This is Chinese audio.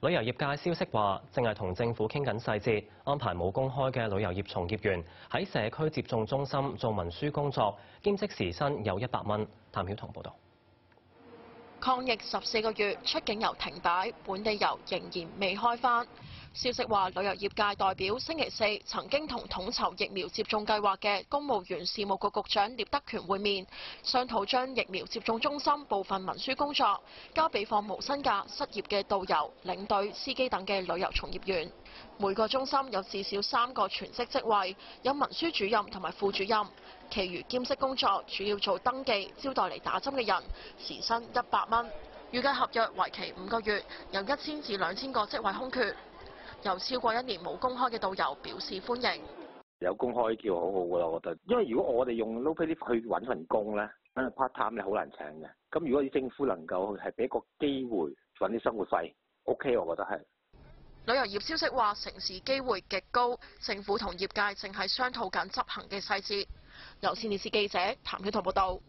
旅遊業界消息話，正係同政府傾緊細節，安排冇公開嘅旅遊業從業員喺社區接種中心做文書工作，兼職時薪有一百蚊。譚曉彤報導。抗疫十四個月，出境遊停擺，本地遊仍然未開返。消息話，旅遊業界代表星期四曾經同統籌疫苗接種計劃嘅公務員事務局局長聂德權會面，商討將疫苗接種中心部分文書工作交俾放無薪假、失業嘅導遊、領隊、司機等嘅旅遊從業員。每個中心有至少三個全職職位，有文書主任同埋副主任，其餘兼職工作主要做登記、招待嚟打針嘅人，時薪一百蚊。預計合約為期五個月，有一千至兩千個職位空缺。有超過一年冇公開嘅導遊表示歡迎。有公開叫好好噶啦，我覺得。因為如果我哋用 low pay 去揾份工咧，part time 你好難請嘅。咁如果啲政府能夠係俾個機會揾啲生活費，OK，我覺得係。旅遊業消息話，城市機會極高，政府同業界正係商討緊執行嘅細節。有線電視記者譚曉彤報道。